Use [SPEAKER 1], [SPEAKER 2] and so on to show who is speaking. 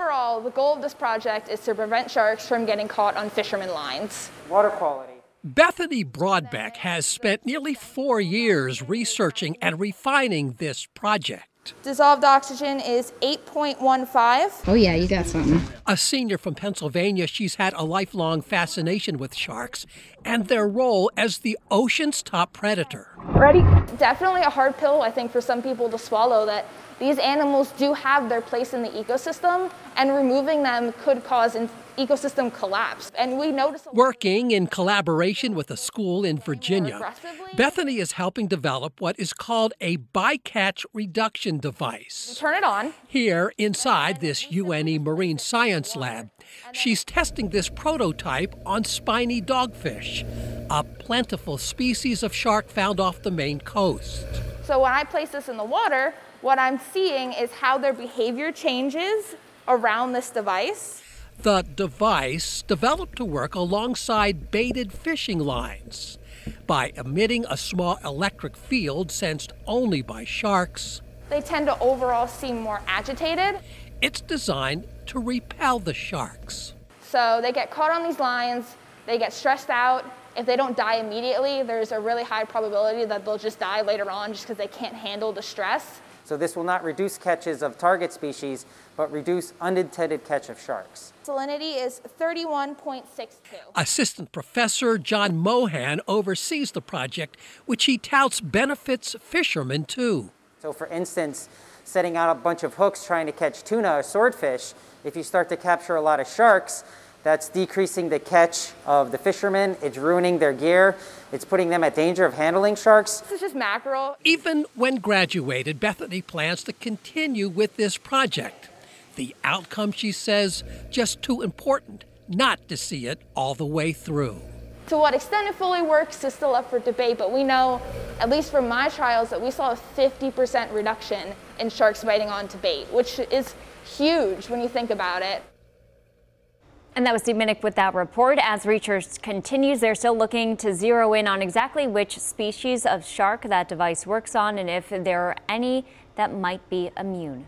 [SPEAKER 1] overall, the goal of this project is to prevent sharks from getting caught on fishermen lines.
[SPEAKER 2] Water quality.
[SPEAKER 3] Bethany Broadbeck has spent nearly four years researching and refining this project.
[SPEAKER 1] Dissolved oxygen is 8.15.
[SPEAKER 4] Oh, yeah, you got something.
[SPEAKER 3] A senior from Pennsylvania, she's had a lifelong fascination with sharks and their role as the ocean's top predator.
[SPEAKER 1] Ready? Definitely a hard pill, I think, for some people to swallow that these animals do have their place in the ecosystem, and removing them could cause an ecosystem collapse. And we notice.
[SPEAKER 3] Working in collaboration with a school in Virginia, Bethany is helping develop what is called a bycatch reduction device.
[SPEAKER 1] Turn it on.
[SPEAKER 3] Here inside this UNE Marine Science Lab, she's testing this prototype on spiny dogfish, a plentiful species of shark found off the Maine coast.
[SPEAKER 1] So when I place this in the water, what I'm seeing is how their behavior changes around this device.
[SPEAKER 3] The device developed to work alongside baited fishing lines by emitting a small electric field sensed only by sharks.
[SPEAKER 1] They tend to overall seem more agitated.
[SPEAKER 3] It's designed to repel the sharks.
[SPEAKER 1] So they get caught on these lines, they get stressed out. If they don't die immediately, there's a really high probability that they'll just die later on just because they can't handle the stress.
[SPEAKER 2] So this will not reduce catches of target species, but reduce unintended catch of sharks.
[SPEAKER 1] Salinity is 31.62.
[SPEAKER 3] Assistant Professor John Mohan oversees the project, which he touts benefits fishermen too.
[SPEAKER 2] So for instance, setting out a bunch of hooks trying to catch tuna or swordfish, if you start to capture a lot of sharks, that's decreasing the catch of the fishermen. It's ruining their gear. It's putting them at danger of handling sharks.
[SPEAKER 1] This is just mackerel.
[SPEAKER 3] Even when graduated, Bethany plans to continue with this project. The outcome, she says, just too important not to see it all the way through.
[SPEAKER 1] To what extent it fully works is still up for debate, but we know, at least from my trials, that we saw a 50% reduction in sharks biting onto bait, which is huge when you think about it.
[SPEAKER 5] And that was Steve Minnick with that report. As research continues, they're still looking to zero in on exactly which species of shark that device works on and if there are any that might be immune.